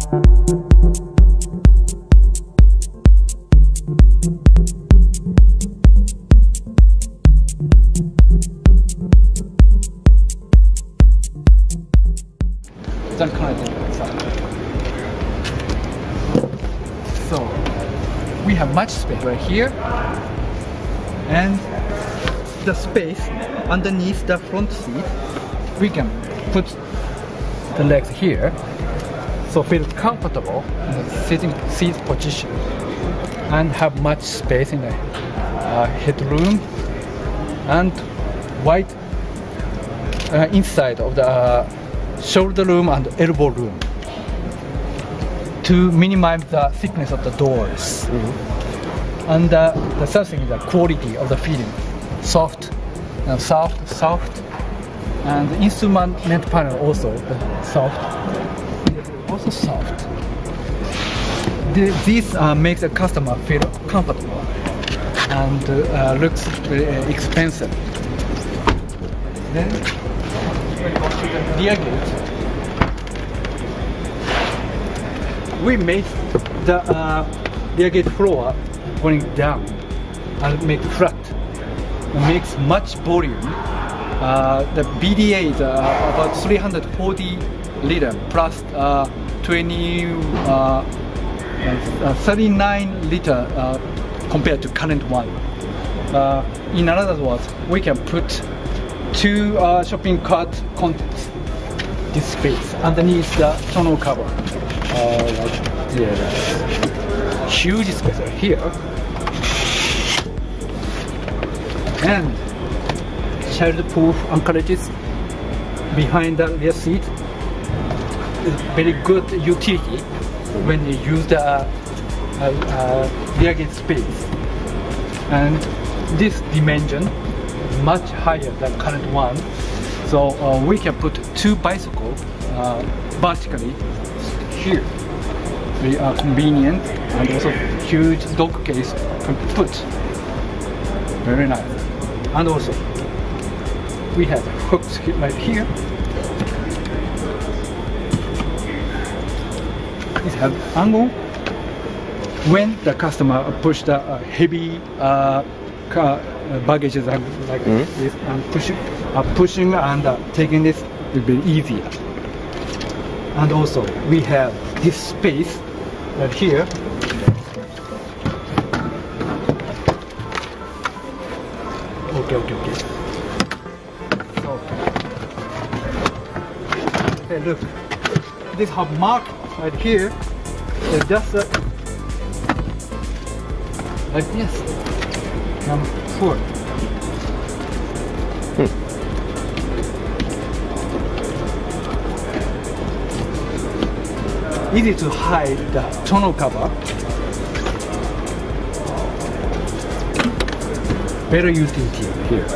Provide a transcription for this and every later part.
So we have much space right here and the space underneath the front seat. We can put the legs here so feel comfortable in the sitting seat position and have much space in the uh, headroom and wide uh, inside of the uh, shoulder room and elbow room to minimize the thickness of the doors. And uh, the third thing is the quality of the feeling. Soft, uh, soft, soft. And the instrument panel also uh, soft. Also soft. The, this uh, makes the customer feel comfortable and uh, looks very uh, expensive. Then rear gate, we made the uh, gate floor going down and make flat. It makes much volume. Uh, the VDA is uh, about 340 liter plus uh, 20, uh, uh, 39 liter uh, compared to current one. Uh, in other words, we can put two uh, shopping cart contents this space underneath the tonneau cover. Uh, this. Huge space here. And child-proof anchorages behind the rear seat. Very good utility when you use the uh, uh, space. And this dimension much higher than current one so uh, we can put two bicycles uh, vertically here. Very uh, convenient and also huge dog case can put. Very nice. And also we have hooks right here. It have angle when the customer push the uh, heavy uh, car, uh, baggages like, like Mhm. this and pushing, uh, pushing and uh, taking this will be easier. And also we have this space right here. Okay, okay, okay. So, okay, look. This have mark right here. It's just uh, like this. Number four. Easy to hide the tonneau cover. Better utility here.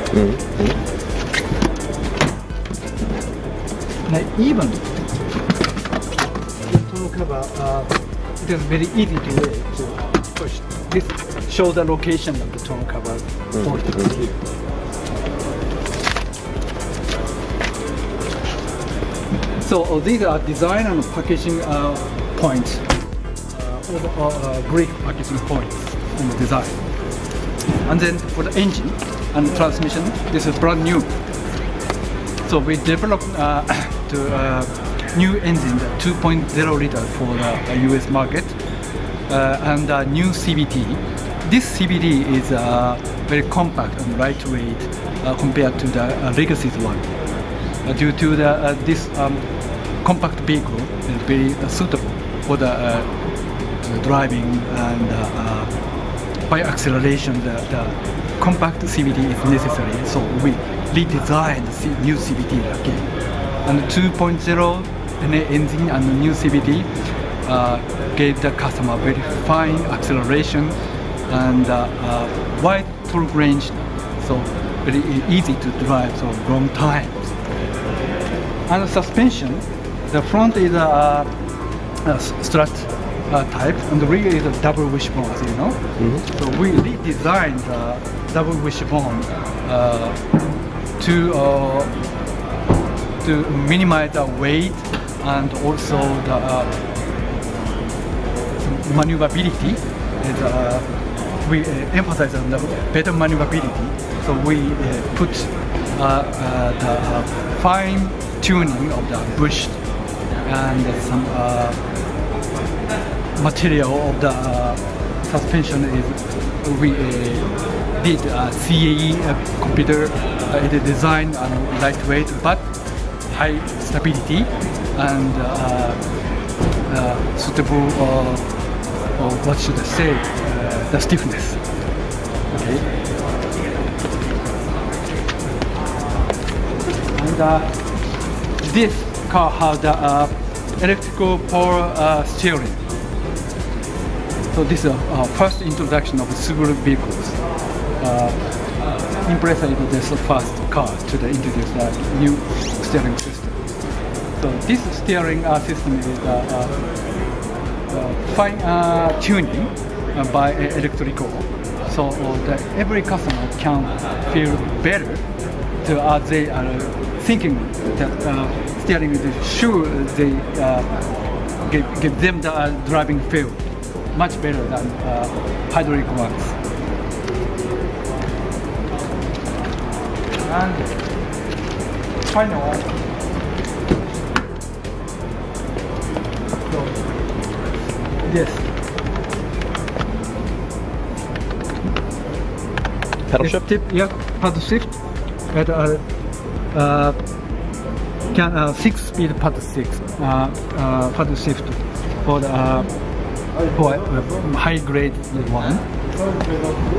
Now even the cover, uh, it is very easy to to push. This shows the location of the tonneau cover point here. So uh, these are design and packaging uh, points, uh, overall uh, great packaging points in the design. And then for the engine and transmission, this is brand new. So we developed uh, the uh, new engine, the 2.0 liter for the US market, uh, and a new CVT. This CVT is uh, very compact and lightweight uh, compared to the uh, legacy one. Uh, due to the, uh, this um, compact vehicle is very suitable for the driving and by acceleration the, the compact CVT is necessary so we redesigned the new CVT again and 2.0 NA engine and the new CVT uh, gave the customer very fine acceleration and uh, uh, wide torque range. So very easy to drive so long times. And the suspension, the front is a, a s- strut uh, type, and the rear is a double wishbone, as you know. So we redesigned the double wishbone uh, to uh, to minimize the weight and also the uh, maneuverability. Uh, we uh, emphasize on the better maneuverability. So we put the fine tuning of the bush and some material of the suspension is we did a CAE computer. Uh, designed and lightweight but high stability and uh, uh, suitable uh, or what should I say the stiffness. Okay. And this car has the electrical power steering. So this is uh, first introduction of Subaru vehicles. Uh, Impreza is the first car to introduce a new steering system. So this steering uh, system is uh, uh, fine tuning by electrical. So that every customer can feel better to, uh, they are thinking that uh, steering is sure they uh, give, give them the uh, driving feel much better than hydraulic ones. And final yes. Pedal shift? Tip, yeah, paddle shift. At uh, uh, can uh, six speed paddle six uh, uh, paddle shift for the uh, for uh, high grade one.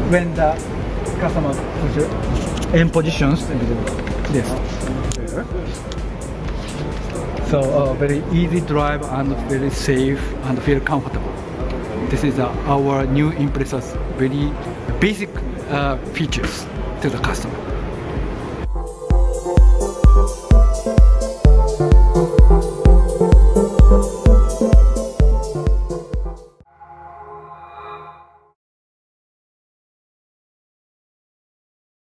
When the customer in positions, this. So uh, very easy drive and very safe and feel comfortable. This is uh, our new Impreza's very basic uh, features to the customer.